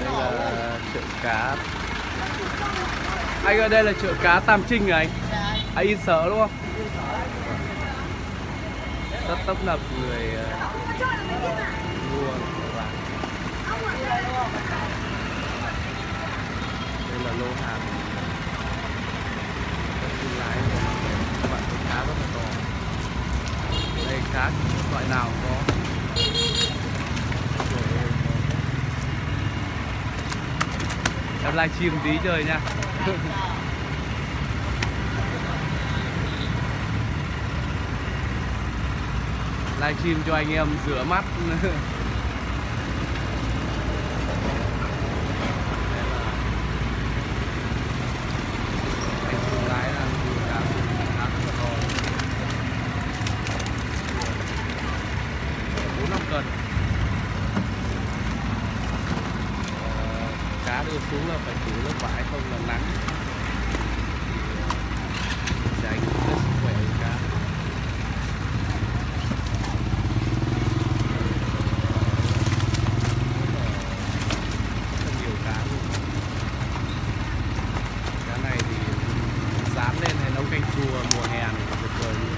đây là chợ cá. Anh ơi đây là chợ cá Tam Trinh à anh? À Yên Sở đúng không? Rất tấp nập người ờ, mua đây là lô hàng. Các thương lái của các bạn cá rất là to. Đây cá loại nào cũng có Trời ơi, em livestream tí chơi nha. Livestream cho anh em rửa mắt Đây là anh thương lái đang mua cá cá rất là to bốn năm cân Ờ, cá đưa xuống là phải phủ lớp vải không là nắng Thì, sẽ ảnh hưởng đến sức khỏe của cá rất là nhiều cá luôn cá này thì dán lên hay nấu canh chua mùa hè này tuyệt vời luôn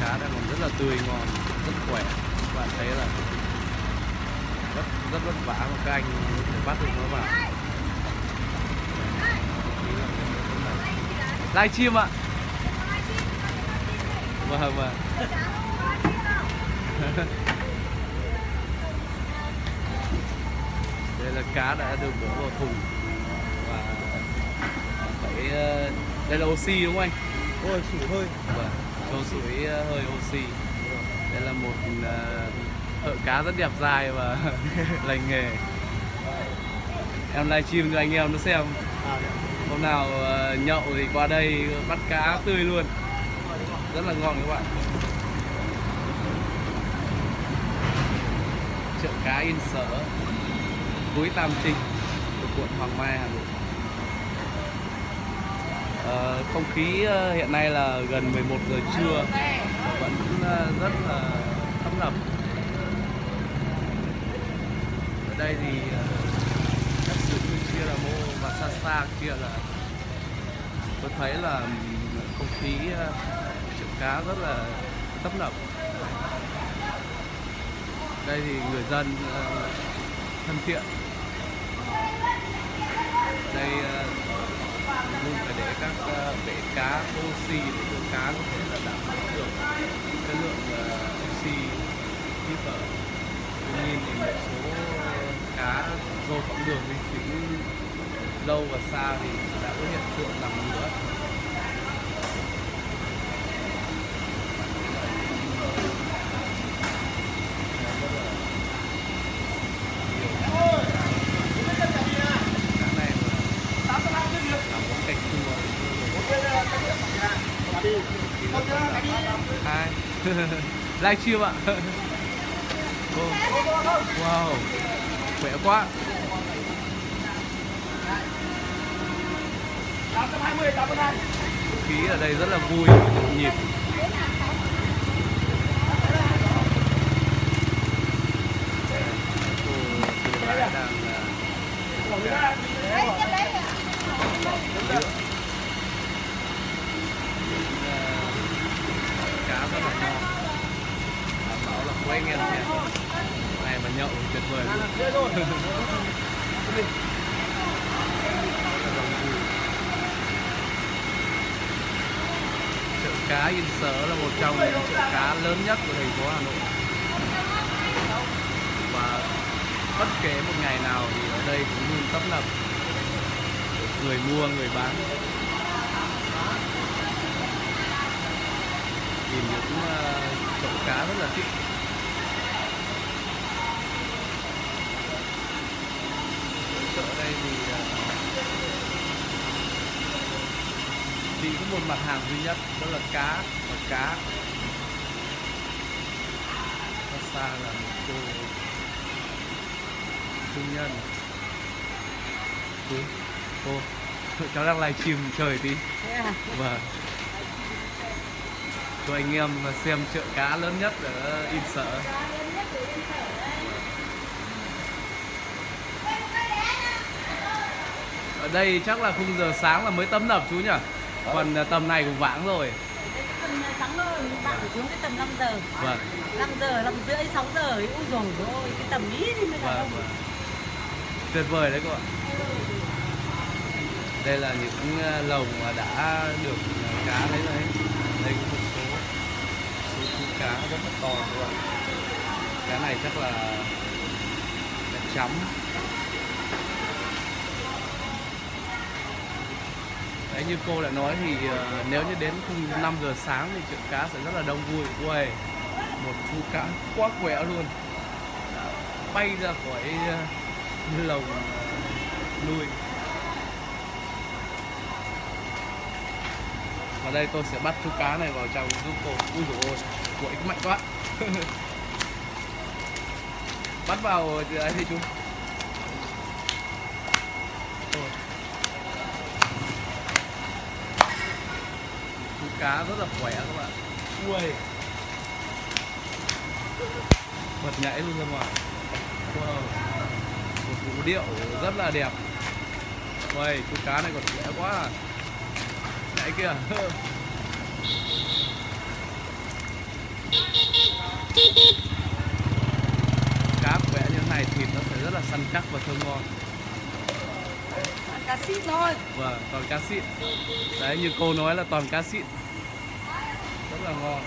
cá đang còn rất là tươi ngon rất khỏe các bạn thấy là rất rất vất vả mà các anh để bắt được nó vào. Live stream ạ. Vâng vâng. Đây là cá đã được đổ vào thùng. Và phải ờ, đây là oxy đúng không anh? Ôi, sủ hơi. vâng cho sủi ờ, hơi oxy. Đây là một ờ, thợ cá rất đẹp dài và lành nghề. Em livestream cho anh em nó xem. Hôm nào ờ, nhậu thì qua đây bắt cá tươi luôn. Rất là ngon các bạn. Chợ cá Yên Sở cuối Tam Trinh thuộc quận Hoàng Mai Hà Nội. À, không khí hiện nay là gần 11 giờ trưa vẫn rất là tấp nập ở đây thì ờ, các sự kia là mô và xa xa kia là tôi thấy là không khí ờ, chợ cá rất là tấp nập. Đây thì người dân ờ, thân thiện. Đây luôn phải để các bể cá, oxy để cho cá có thể là đảm bảo được cái lượng oxy hít vào tuy nhiên thì một số cá do quãng đường di chuyển lâu và xa thì đã có hiện tượng nằm nữa. Live stream ạ wow khỏe quá. 820, 820. khí ở đây rất là vui và nhịp. Cá rất là ngon. Đảm bảo là quay nghe em nhậu tuyệt vời chợ cá Yên Sở là một trong những chợ cá lớn nhất của thành phố Hà Nội. Và bất kể một ngày nào thì ở đây cũng luôn tấp nập. Người mua người bán. Nhìn những uh, chậu cá rất là thích chợ đây thì chỉ có một mặt hàng duy nhất đó là cá. Và cá xa xa là một cô thương nhân. Cô cô. Cháu đang livestream chơi tí. Vâng. Cho anh em xem chợ cá lớn nhất ở Yên Sở ở đây chắc là khung giờ sáng là mới tấm nập chú nhỉ? Còn à, tầm này cũng vãng rồi. Tầm sáng rồi bạn phải xuống cái tầm 5 giờ. Vâng. 5 giờ, 5 rưỡi, 6 giờ ấy Úi dồi ôi, cái tầm ý thì mới là vâng vâng. Tuyệt vời đấy cô ạ. Đây là những à, lồng mà đã được à, cá lấy đấy đây có một số số cá rất là to các bạn cá này chắc là cá chấm đấy như cô đã nói thì uh, nếu như đến khung 5 giờ sáng thì chợ cá sẽ rất là đông vui. Uầy, một chú cá quá khỏe luôn. Bay ra khỏi uh, lồng uh, nuôi. Và đây tôi sẽ bắt chú cá này vào trong giúp cô. Ui dồi ôi quậy mạnh quá. Bắt vào ấy thì chú. Cá rất là khỏe các bạn. Ui. Bật nhảy luôn ra ngoài. Wow. một vũ điệu rất là đẹp. Ui chú cá này còn khỏe quá à. nhảy kìa. Cá khỏe như thế này thịt nó sẽ rất là săn chắc và thơm ngon. Cá xít thôi. Vâng, toàn cá xịn. Đấy, như cô nói là toàn cá xịn là ngon.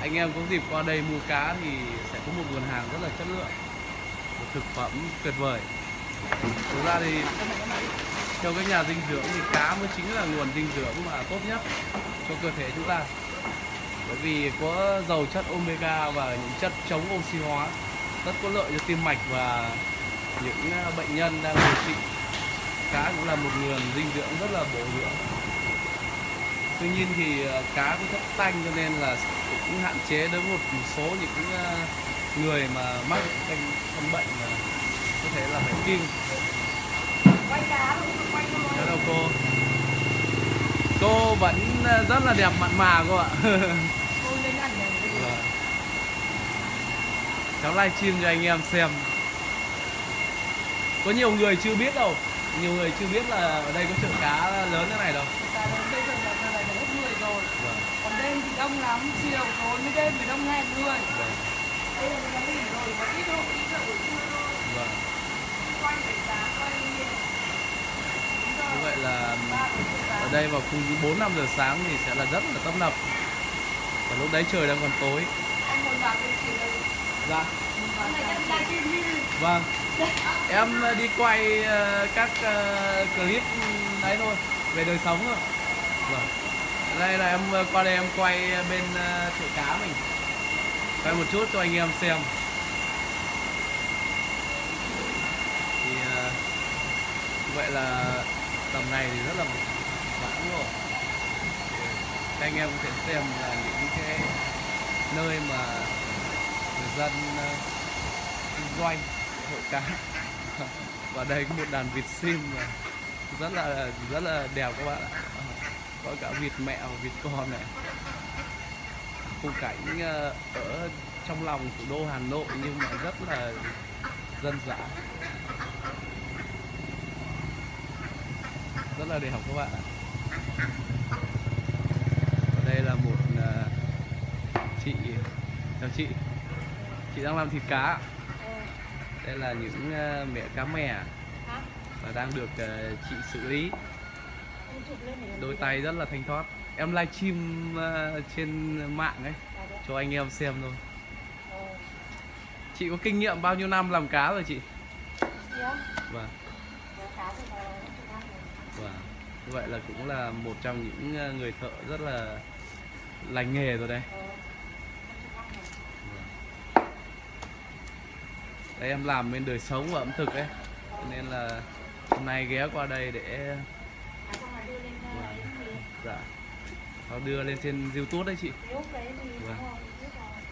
Anh em có dịp qua đây mua cá thì sẽ có một nguồn hàng rất là chất lượng. Một thực phẩm tuyệt vời. Thực ra thì theo các nhà dinh dưỡng thì cá mới chính là nguồn dinh dưỡng mà tốt nhất cho cơ thể chúng ta. Bởi vì có giàu chất omega và những chất chống oxy hóa, rất có lợi cho tim mạch và những à, bệnh nhân đang điều trị. Cá cũng là một nguồn dinh dưỡng rất là bổ dưỡng tuy nhiên thì ờ, cá có chất tanh cho nên là cũng hạn chế đối với một số những ờ, người mà mắc căn căn bệnh mà có thể là phải kiêng. Quay cá luôn, quay thôi đâu cô? Cô vẫn ờ, rất là đẹp mặn mà cô ạ. Vâng. cháu livestream cho anh em xem. Có nhiều người chưa biết đâu. Nhiều người chưa biết là ở đây có chợ cá lớn thế này đâu Cá lớn bây giờ là là là hết người rồi vâng Còn đêm thì đông lắm, chiều tối mới đêm mới đông hẹn người. Vâng. Đây là nó nghỉ rồi, có ít thôi, ít rồi buổi trưa thôi. Vâng. Quay phải sáng, quay như vậy là ở đây vào khung 4 5 giờ sáng thì sẽ là rất là tấp nập. Và lúc đấy trời đang còn tối. Anh muốn vào cái chiều đây? Dạ. Đi vâng. Em ờ, đi quay ờ, các ờ, clip đấy thôi về đời sống thôi. Vâng đây là em ờ, qua đây em quay ờ, bên ờ, chợ cá mình. Quay một chút cho anh em xem. Thì vậy là tầm này thì rất là vãng rồi. Các anh em có thể xem là những cái nơi mà người dân kinh doanh hội cá. Và đây có một đàn vịt sim rất là rất là đẹp các bạn ạ có cả vịt mẹ và vịt con này. Khung cảnh ờ, ở trong lòng thủ đô Hà Nội nhưng mà rất là dân dã. Rất là đẹp các bạn ạ. Đây là một ờ, chị chào chị. Chị đang làm thịt cá đây là những ờ, mẹ cá mè. Và đang được ờ, chị xử lý Anh chụp lên để đôi tay rất là thanh thoát. Em livestream ờ, trên mạng ấy. Cho anh em xem thôi. Chị có kinh nghiệm bao nhiêu năm làm cá rồi chị? Vâng. Vâng. Như vậy là cũng là một trong những ờ, người thợ rất là lành nghề rồi đây vâng. đây, em làm bên đời sống và ẩm thực ấy. Nên là hôm nay ghé qua đây để dạ nó đưa lên trên youtube đấy chị Vâng.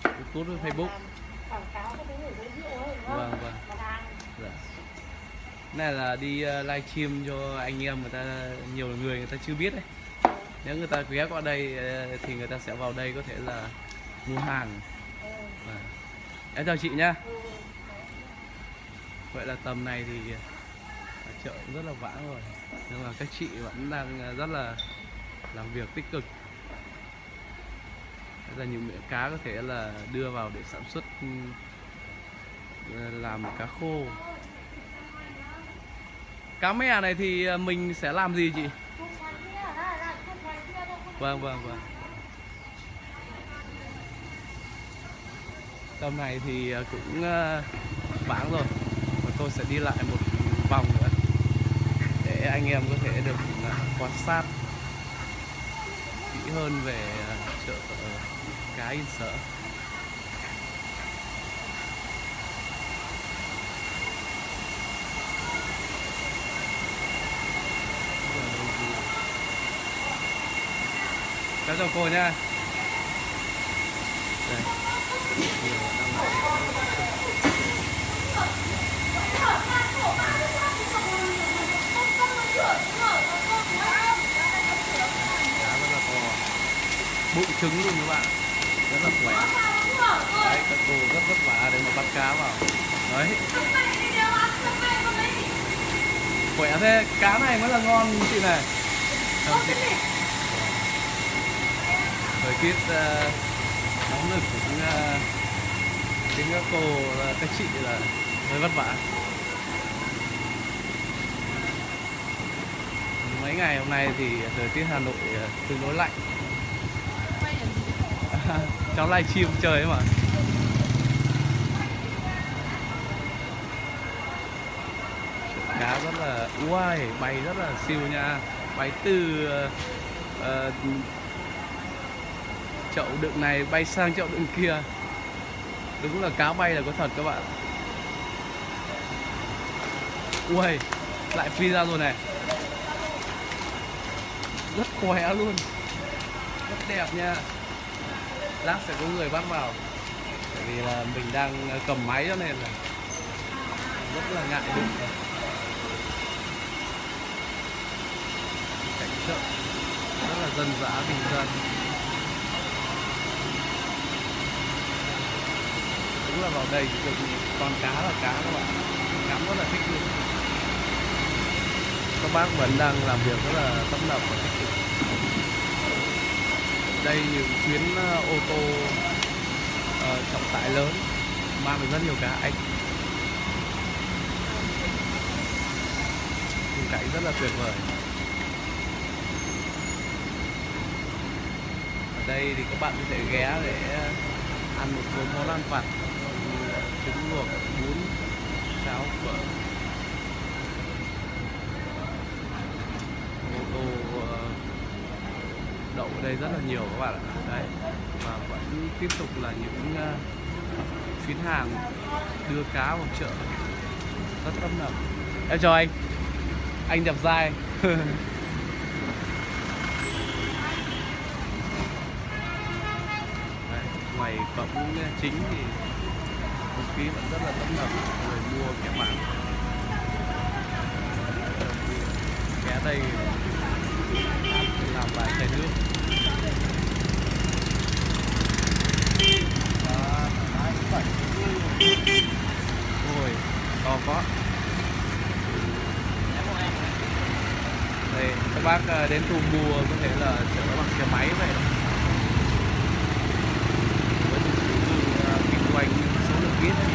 youtube với facebook? Vâng, vâng. Dạ này là đi ờ, livestream cho anh em người ta nhiều người người ta chưa biết đấy nếu người ta ghé qua đây ờ, thì người ta sẽ vào đây có thể là mua hàng Ừ. Vâng. em chào chị nhá Ừ. vậy là tầm này thì Ở chợ cũng rất là vãng rồi nhưng mà các chị vẫn đang ờ, rất là làm việc tích cực. Đây là những miệng cá có thể là đưa vào để sản xuất ừ, làm cá khô. Cá mè này thì à, mình sẽ làm gì chị? Vâng vâng vâng. Tầm này thì à, cũng à, ờ, vãng rồi. Và tôi sẽ đi lại một vòng nữa để anh em có thể được quan sát kỹ hơn về ờ, chợ ờ, cá Yên Sở. Cháu chào cô nha. Đây Nhiều năm nay. Cá rất là to Bụng trứng luôn các bạn. Rất là khỏe. Đấy các cô rất vất vả để mà bắt cá vào. Đấy. Khỏe thế Cá này mới là ngon chị này. Thời tiết uh, nóng nực cũng uh, ờ, các cô là các chị là hơi vất vả. Mấy ngày hôm nay thì thời tiết Hà Nội tương đối lạnh. cháu live stream chơi ấy mà. Cá rất là uai bay rất là siêu nha. Bay từ uh, uh, chậu đựng này bay sang chậu đựng kia. Đúng là cá bay là có thật các bạn. Ui lại phi ra rồi này. Rất khỏe luôn. Rất đẹp nha lát sẽ có người bắt vào. Bởi vì là mình đang ờ, cầm máy cho nên là rất là ngại đựng cảnh chợ, rất là dân dã, bình dân. Đúng là vào đây thì được con cá là cá các bạn ngắm rất là thích luôn. Các bác vẫn đang làm việc rất là tấp nập và tích cực đây những chuyến ờ, ô tô uh, trọng tải lớn mang được rất nhiều cá anh khung cảnh rất là tuyệt vời. Ở đây thì các bạn có thể ghé để ờ, ăn một số món ăn vặt. Như trứng luộc bún cháo phở ô tô ờ, đậu ở đây rất là nhiều các bạn ạ. Đấy và vẫn tiếp tục là những ờ, chuyến hàng đưa cá vào chợ. Rất tấp nập. Em chào anh. Anh đẹp dai. Đấy, ngoài cổng chính thì không khí vẫn rất là tấp nập người mua kẻ bán. Ờ, Ghé đây làm vải chảy nước và hai bảy rồi to quá. Đây, các bác ờ, đến thu mua có thể là chở nó bằng xe máy vậy. Với những ờ, kinh doanh số lượng ít.